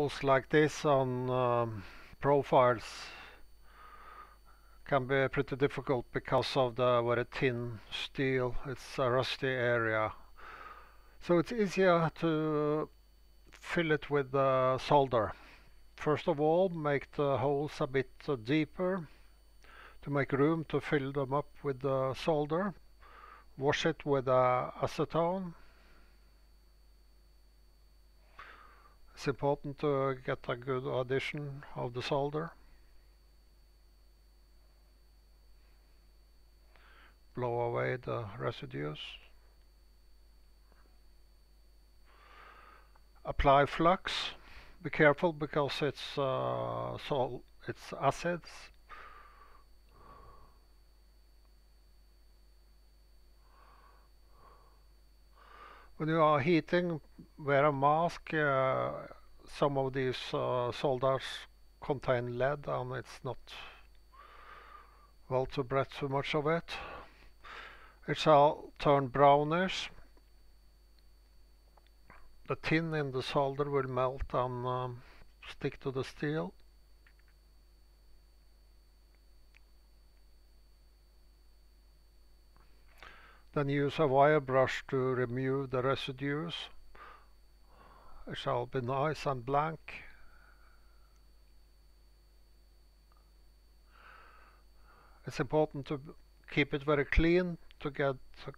holes like this on um, profiles can be pretty difficult because of the very thin steel. It's a rusty area. So it's easier to fill it with uh, solder. First of all, make the holes a bit uh, deeper to make room to fill them up with the solder. Wash it with uh, acetone. It's important to get a good addition of the solder. Blow away the residues. Apply flux. Be careful because it's uh, sol it's acids. When you are heating, wear a mask. Uh, some of these uh, solders contain lead and it's not well to breathe too much of it. It shall turn brownish. The tin in the solder will melt and um, stick to the steel. Then use a wire brush to remove the residues. It shall be nice and blank. It's important to keep it very clean to get a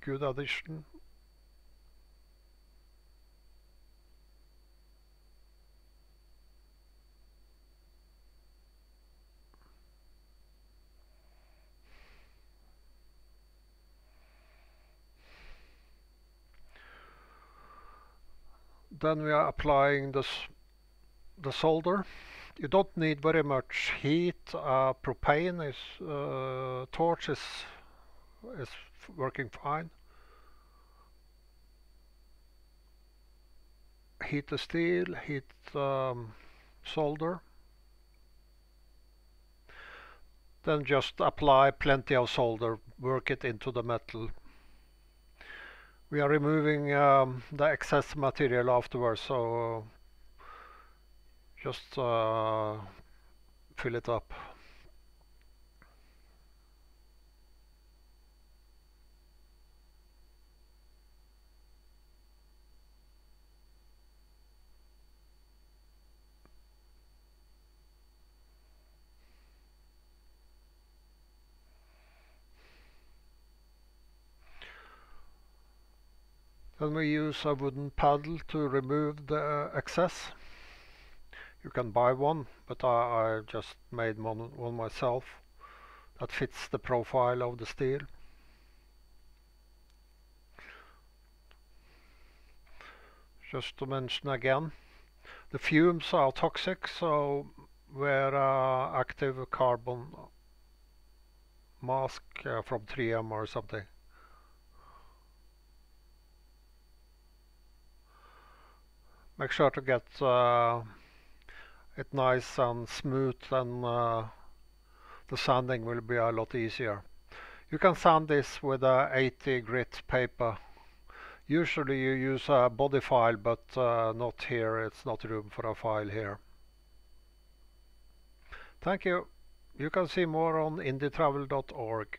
good addition. Then we are applying this, the solder. You don't need very much heat. Uh, propane is uh, torch is is working fine. Heat the steel, heat um, solder. Then just apply plenty of solder, work it into the metal. We are removing um, the excess material afterwards, so just uh, fill it up. Then we use a wooden paddle to remove the excess. You can buy one, but I, I just made one, one myself that fits the profile of the steel. Just to mention again, the fumes are toxic, so wear uh, active carbon mask uh, from 3M or something. Make sure to get uh, it nice and smooth and uh, the sanding will be a lot easier. You can sand this with a 80 grit paper. Usually you use a body file but uh, not here, it's not room for a file here. Thank you. You can see more on inditravel.org.